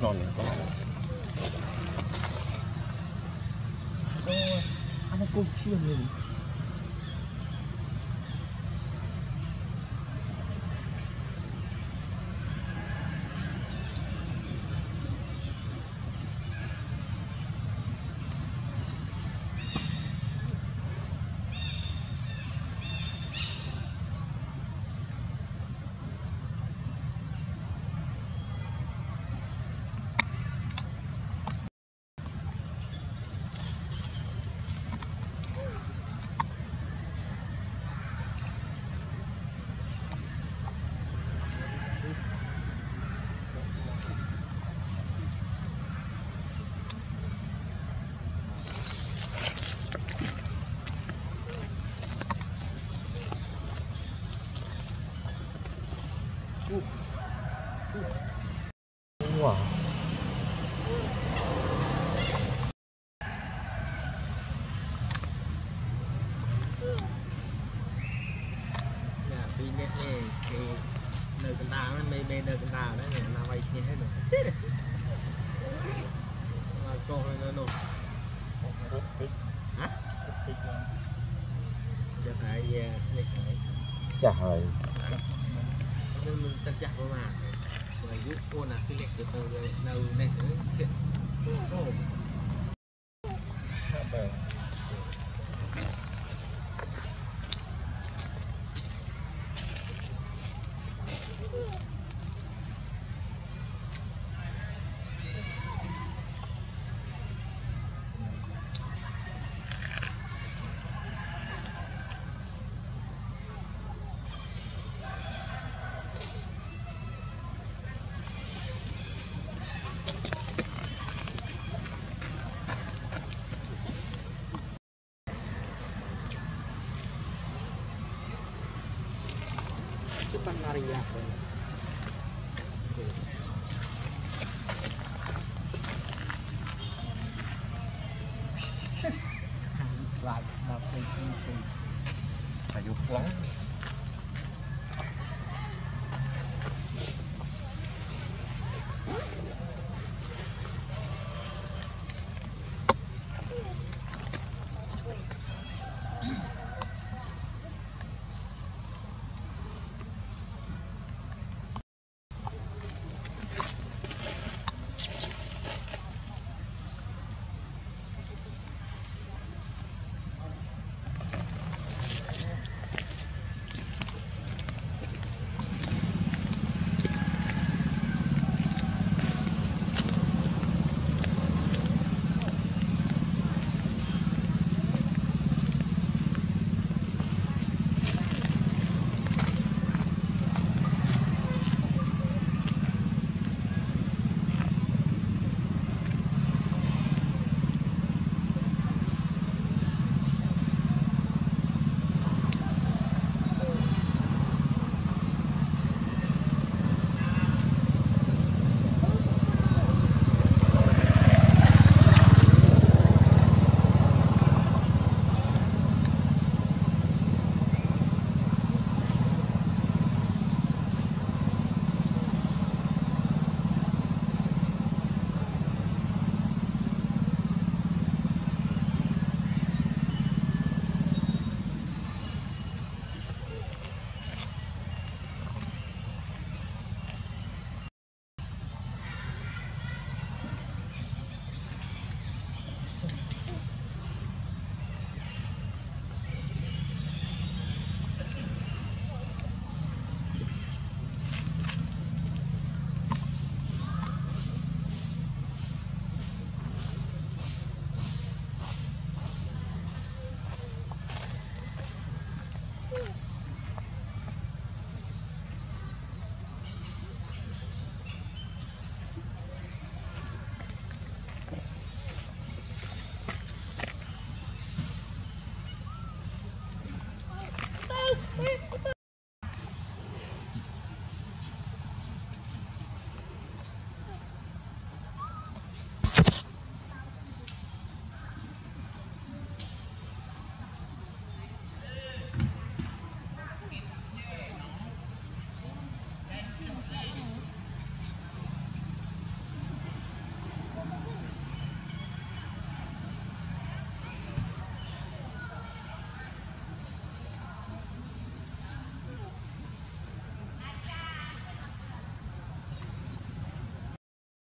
让你好。哦，他们？Đào nó mê mê cần đào đấy nè nào vậy thì hết rồi. Mà con nó nó hả? Giờ phải về phải. Chả hỏi nên mình tân chặt mà. Mà giúp cô là cái lệch từ từ đâu này nữa itu kan nari ya just